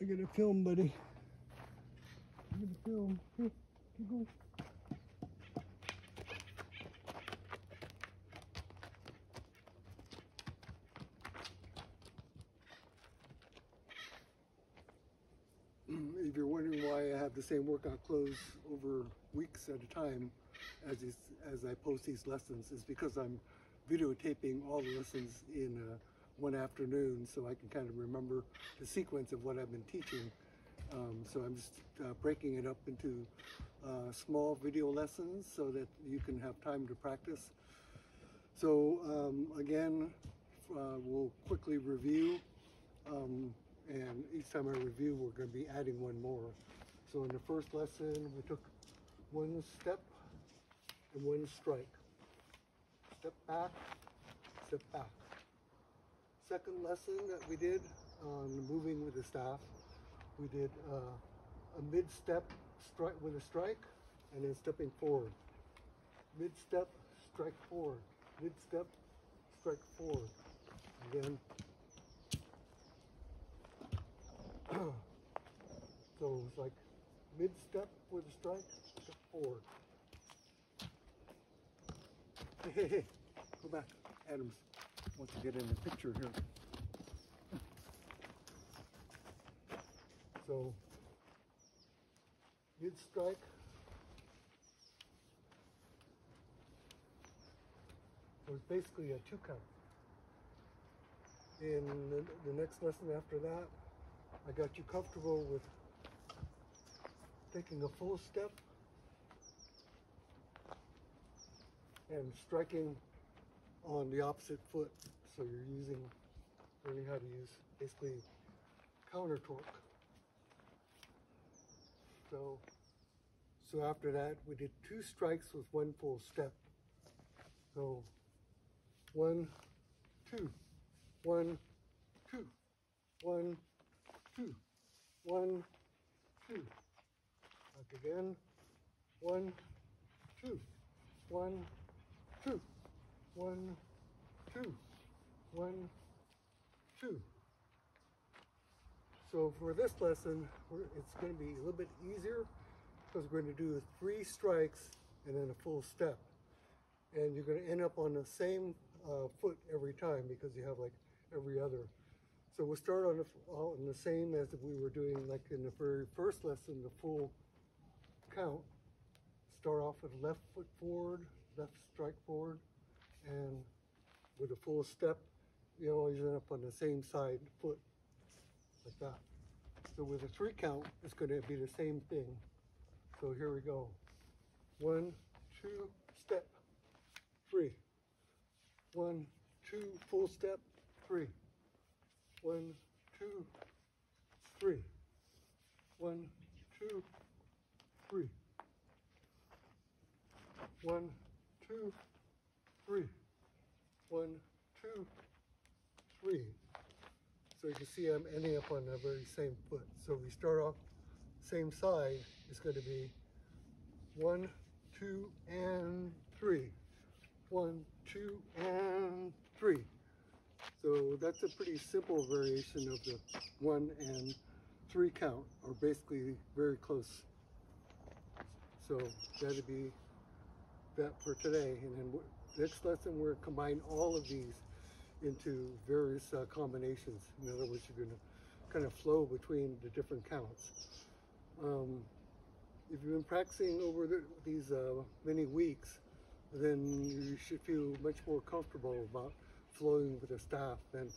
I gotta film, buddy. I gotta film. Here, go. If you're wondering why I have the same workout clothes over weeks at a time as these, as I post these lessons is because I'm videotaping all the lessons in uh, one afternoon so I can kind of remember the sequence of what I've been teaching. Um, so I'm just uh, breaking it up into uh, small video lessons so that you can have time to practice. So um, again, uh, we'll quickly review um, and each time I review we're going to be adding one more. So in the first lesson we took one step and one strike. Step back, step back. Second lesson that we did on moving with the staff, we did uh, a mid-step strike with a strike and then stepping forward. Mid-step, strike forward. Mid-step, strike forward. Again. so it's like mid-step with a strike, step forward. Hey, hey, hey, go back. Adams wants to get in the picture here. So, mid strike. was basically a two count. In the, the next lesson after that, I got you comfortable with taking a full step and striking on the opposite foot. So you're using, learning how to use basically counter torque. So, so after that, we did two strikes with one full step. So one, two, one, two, one, two, one, two. Back again, one, two, one, two, one, two, one, two. So for this lesson, it's going to be a little bit easier because we're going to do three strikes and then a full step. And you're going to end up on the same uh, foot every time because you have like every other. So we'll start on the, on the same as if we were doing like in the very first lesson, the full count. Start off with left foot forward, left strike forward, and with a full step, you always end up on the same side foot, like that. So with a three count, it's going to be the same thing. So here we go. One, two, step, three. One, two, full step, three. One, two, three. One, two, three. One, two, three. One, two, three. So you can see I'm ending up on the very same foot. So we start off same side, it's going to be one, two, and three. One, two, and three. So that's a pretty simple variation of the one and three count, or basically very close. So that'd be that for today. And then next lesson, we're combine all of these into various uh, combinations. In other words, you're going to kind of flow between the different counts. Um, if you've been practicing over the, these uh, many weeks, then you should feel much more comfortable about flowing with the staff. And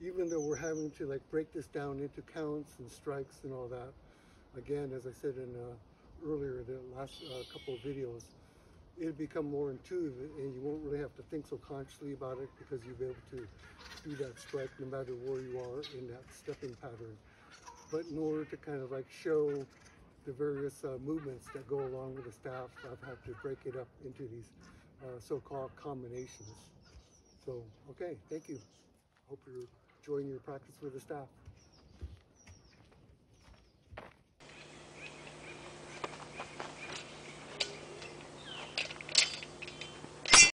even though we're having to like break this down into counts and strikes and all that, again, as I said in uh, earlier, the last uh, couple of videos, it'll become more intuitive and you won't really have to think so consciously about it because you'll be able to do that strike no matter where you are in that stepping pattern. But in order to kind of like show the various uh, movements that go along with the staff, I've had to break it up into these uh, so-called combinations. So, okay, thank you. Hope you're enjoying your practice with the staff.